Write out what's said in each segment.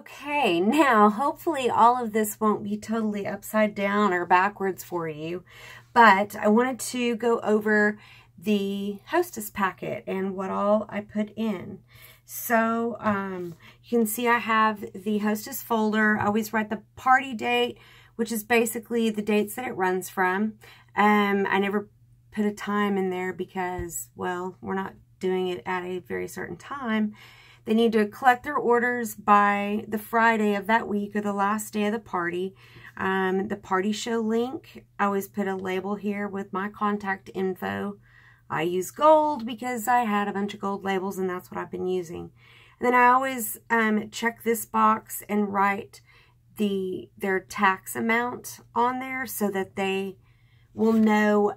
Okay, now hopefully all of this won't be totally upside down or backwards for you, but I wanted to go over the hostess packet and what all I put in. So um, you can see I have the hostess folder. I always write the party date, which is basically the dates that it runs from. Um, I never put a time in there because, well, we're not doing it at a very certain time. They need to collect their orders by the Friday of that week or the last day of the party. Um, the party show link, I always put a label here with my contact info. I use gold because I had a bunch of gold labels and that's what I've been using. And then I always um, check this box and write the their tax amount on there so that they will know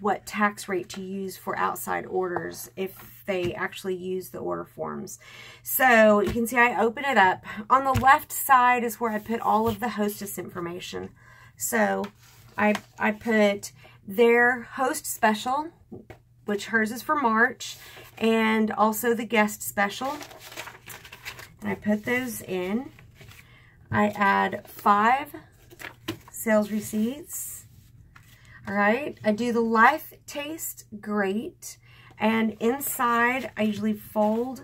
what tax rate to use for outside orders if they actually use the order forms. So you can see I open it up. On the left side is where I put all of the hostess information. So I, I put their host special, which hers is for March, and also the guest special. And I put those in. I add five sales receipts. All right, I do the Life Taste Great. And inside, I usually fold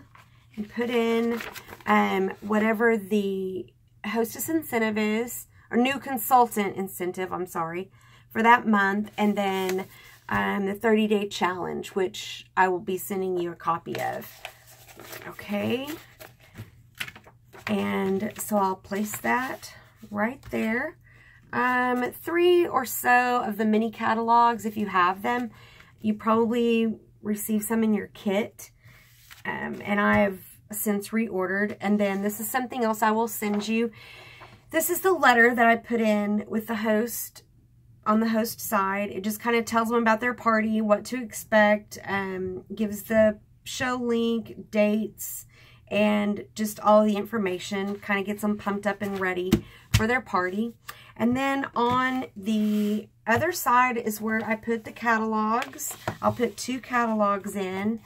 and put in um, whatever the hostess incentive is, or new consultant incentive, I'm sorry, for that month. And then um, the 30-day challenge, which I will be sending you a copy of. Okay. And so I'll place that right there. Um, three or so of the mini catalogs, if you have them, you probably receive some in your kit. Um, and I have since reordered. And then this is something else I will send you. This is the letter that I put in with the host on the host side. It just kind of tells them about their party, what to expect, um, gives the show link, dates, and just all the information. Kind of gets them pumped up and ready for their party. And then on the other side is where I put the catalogs. I'll put two catalogs in.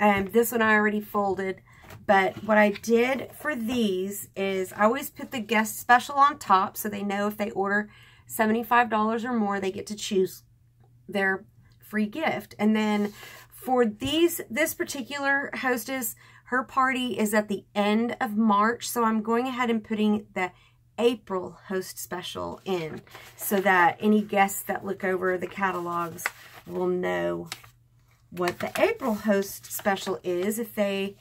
Um, this one I already folded. But what I did for these is I always put the guest special on top so they know if they order $75 or more, they get to choose their free gift. And then for these, this particular hostess, her party is at the end of March. So I'm going ahead and putting the April host special in so that any guests that look over the catalogs will know what the April host special is if they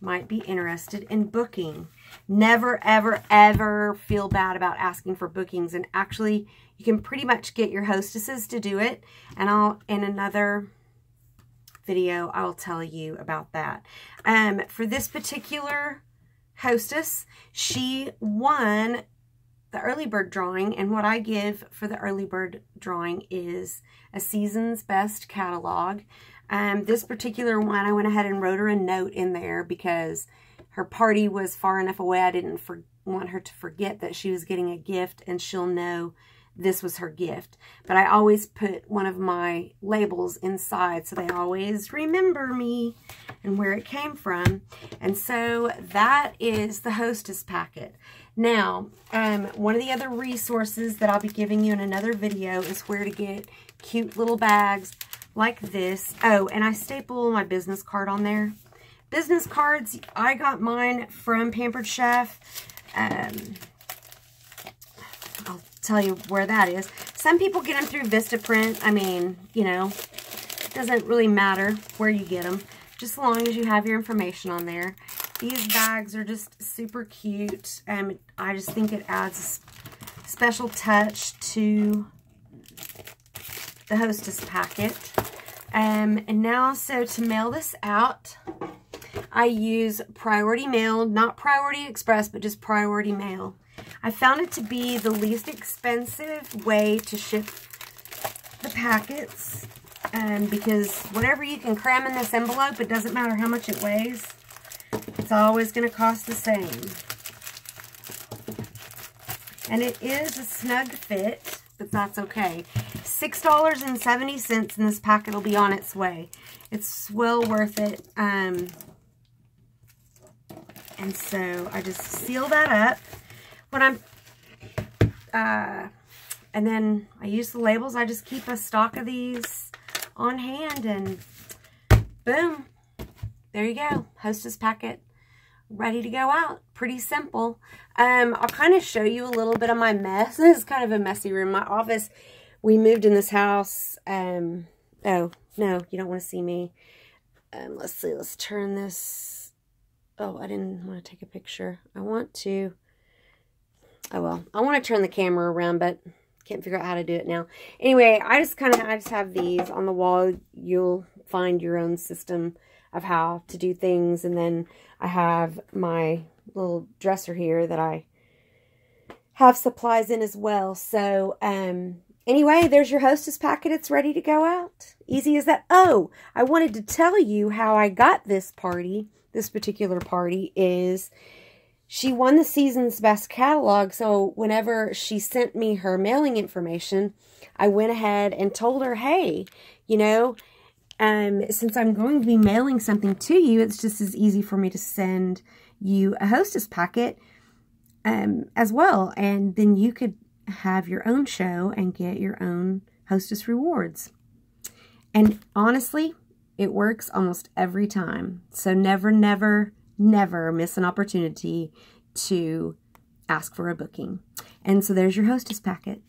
might be interested in booking. Never, ever, ever feel bad about asking for bookings. And actually, you can pretty much get your hostesses to do it. And I'll, in another video, I'll tell you about that. Um, for this particular hostess. She won the early bird drawing and what I give for the early bird drawing is a season's best catalog. Um, this particular one, I went ahead and wrote her a note in there because her party was far enough away. I didn't want her to forget that she was getting a gift and she'll know this was her gift. But I always put one of my labels inside so they always remember me and where it came from. And so that is the hostess packet. Now, um, one of the other resources that I'll be giving you in another video is where to get cute little bags like this. Oh, and I staple my business card on there. Business cards, I got mine from Pampered Chef. Um, I'll tell you where that is. Some people get them through Vistaprint. I mean, you know, it doesn't really matter where you get them, just as long as you have your information on there. These bags are just super cute. Um, I just think it adds a special touch to the Hostess packet. Um, and now, so to mail this out, I use Priority Mail, not Priority Express, but just Priority Mail. I found it to be the least expensive way to ship the packets um, because whatever you can cram in this envelope, it doesn't matter how much it weighs. It's always going to cost the same. And it is a snug fit, but that's okay. $6.70 in this packet will be on its way. It's well worth it. Um, And so I just seal that up. When I'm, uh, and then I use the labels. I just keep a stock of these on hand and boom, there you go. Hostess packet ready to go out. Pretty simple. Um, I'll kind of show you a little bit of my mess. This is kind of a messy room. My office, we moved in this house. Um, oh, no, you don't want to see me. Um, let's see, let's turn this. Oh, I didn't want to take a picture. I want to. Oh, well, I want to turn the camera around, but can't figure out how to do it now. Anyway, I just kind of, I just have these on the wall. You'll find your own system of how to do things. And then I have my little dresser here that I have supplies in as well. So, um, anyway, there's your hostess packet. It's ready to go out. Easy as that. Oh, I wanted to tell you how I got this party, this particular party is she won the season's best catalog. So whenever she sent me her mailing information, I went ahead and told her, hey, you know, um, since I'm going to be mailing something to you, it's just as easy for me to send you a hostess packet um, as well. And then you could have your own show and get your own hostess rewards. And honestly, it works almost every time. So never, never, never miss an opportunity to ask for a booking. And so there's your hostess packet.